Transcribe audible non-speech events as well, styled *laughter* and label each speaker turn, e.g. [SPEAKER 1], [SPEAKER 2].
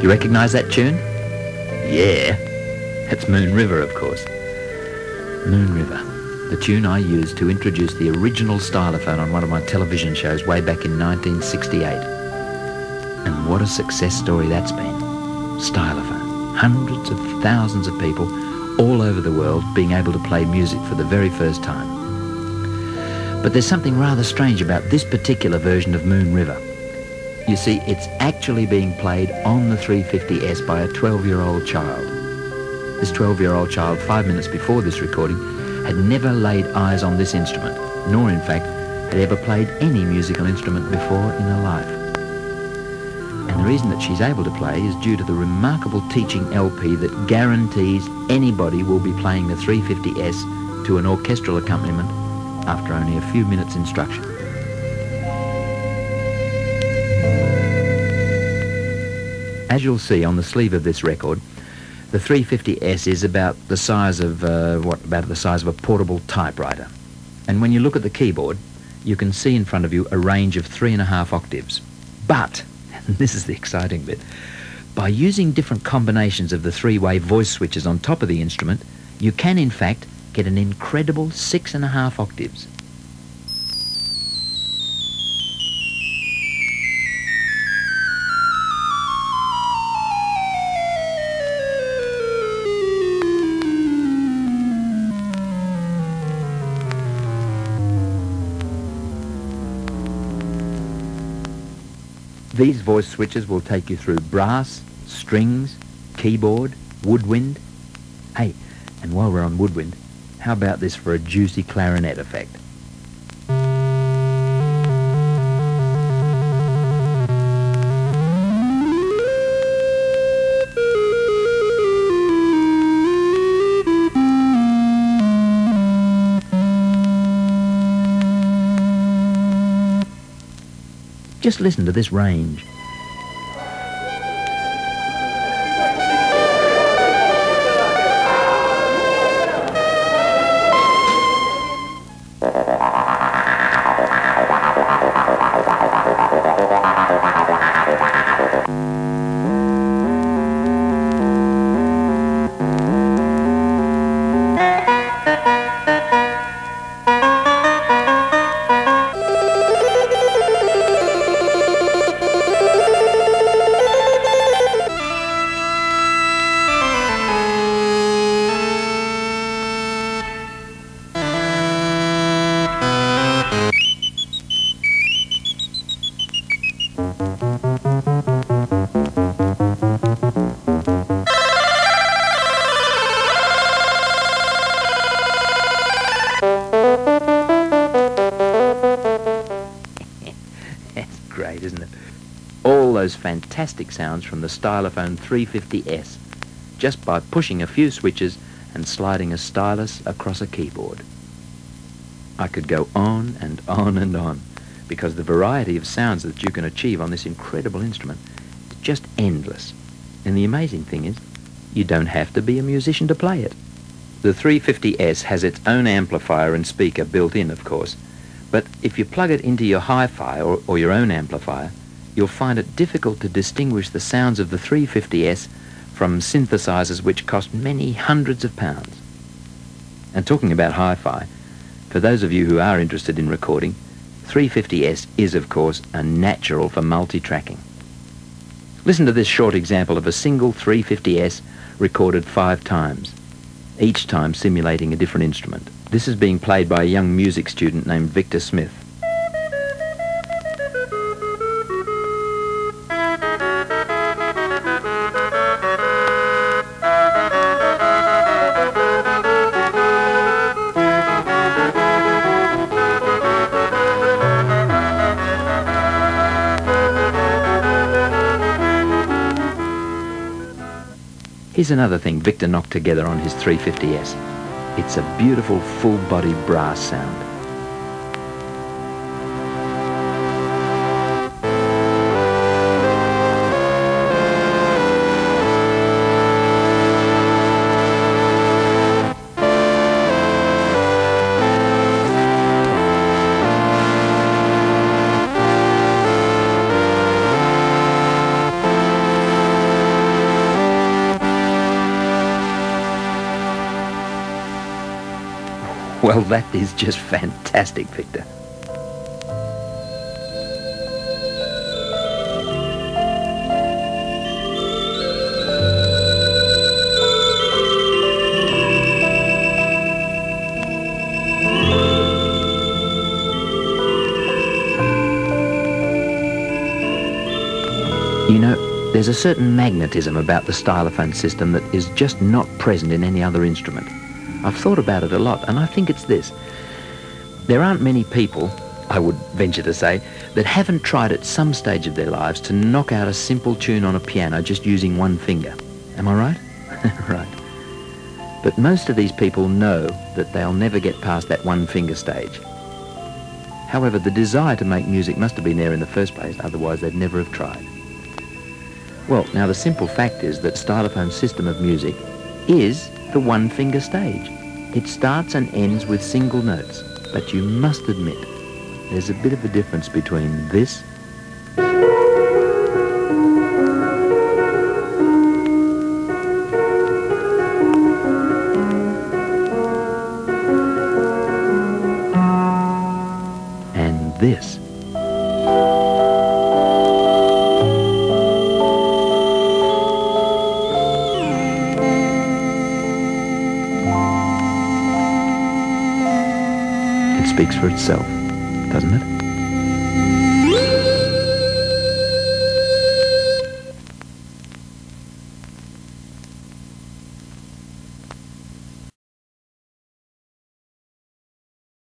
[SPEAKER 1] You recognise that tune? Yeah. It's Moon River, of course. Moon River, the tune I used to introduce the original stylophone on one of my television shows way back in 1968. And what a success story that's been. Stylophone. Hundreds of thousands of people all over the world being able to play music for the very first time. But there's something rather strange about this particular version of Moon River. You see, it's actually being played on the 350S by a 12-year-old child. This 12-year-old child, five minutes before this recording, had never laid eyes on this instrument, nor in fact had ever played any musical instrument before in her life. And the reason that she's able to play is due to the remarkable teaching LP that guarantees anybody will be playing the 350S to an orchestral accompaniment after only a few minutes instruction. As you'll see on the sleeve of this record, the 350S is about the size of, uh, what, about the size of a portable typewriter. And when you look at the keyboard, you can see in front of you a range of three and a half octaves. But, *laughs* this is the exciting bit, by using different combinations of the three-way voice switches on top of the instrument, you can in fact get an incredible six and a half octaves. These voice switches will take you through brass, strings, keyboard, woodwind. Hey, and while we're on woodwind, how about this for a juicy clarinet effect? Just listen to this range. Great, isn't it? All those fantastic sounds from the Stylophone 350S just by pushing a few switches and sliding a stylus across a keyboard. I could go on and on and on because the variety of sounds that you can achieve on this incredible instrument is just endless. And the amazing thing is, you don't have to be a musician to play it. The 350S has its own amplifier and speaker built in, of course, but if you plug it into your hi-fi or, or your own amplifier, you'll find it difficult to distinguish the sounds of the 350S from synthesizers which cost many hundreds of pounds. And talking about hi-fi, for those of you who are interested in recording, 350S is, of course, a natural for multi-tracking. Listen to this short example of a single 350S recorded five times, each time simulating a different instrument. This is being played by a young music student named Victor Smith. Here's another thing Victor knocked together on his 350S. It's a beautiful full-body brass sound. Well, that is just fantastic, Victor. You know, there's a certain magnetism about the stylophone system that is just not present in any other instrument. I've thought about it a lot, and I think it's this. There aren't many people, I would venture to say, that haven't tried at some stage of their lives to knock out a simple tune on a piano just using one finger. Am I right? *laughs* right. But most of these people know that they'll never get past that one finger stage. However, the desire to make music must have been there in the first place, otherwise they'd never have tried. Well, now the simple fact is that stylophone's system of music is the one finger stage. It starts and ends with single notes, but you must admit there's a bit of a difference between this speaks for itself, doesn't it?